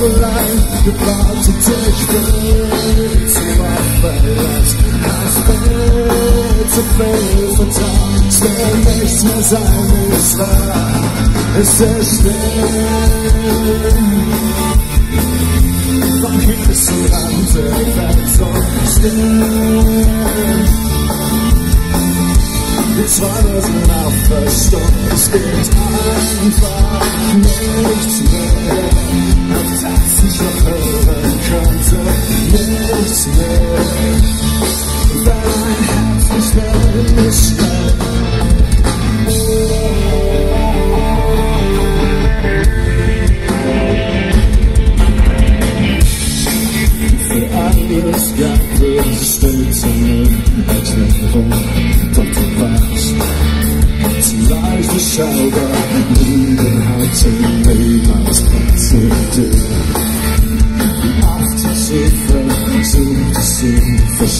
allein gewartet, ich will zu verletzt. Das Bild zu viel vertraut, es wird nichts mehr sein, wie es war. Es ist still. Von Himmel zu Rand der Welt so still. Die Zweifel sind auferstanden, es geht einfach nichts mehr, auf das ich noch hören könnte, nichts mehr. Wenn mein Herz nicht mehr in mich schlägt. Für alles gab es seltsame Erklärung, doch du warst zu leicht beschaubar, Liebe hatten niemals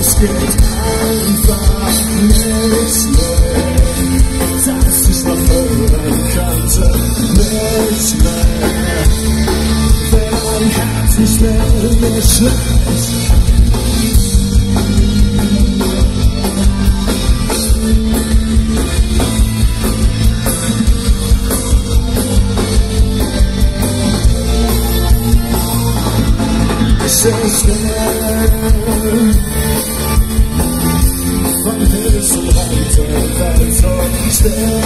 es geht einfach nichts mehr. Das ich noch hören könnte, nichts mehr. Wenn mein Herz nicht mehr mir schlägt. Es ist still. Von Himmel zum Rand der Welt so still.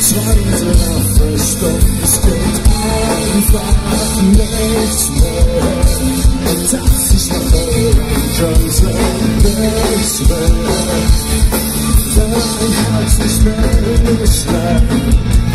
Zwang sind auferstanden, es geht einfach nichts mehr. Und dass ich noch hören könnte, nichts mehr. Wenn mein Herz nicht mehr in mich schlägt.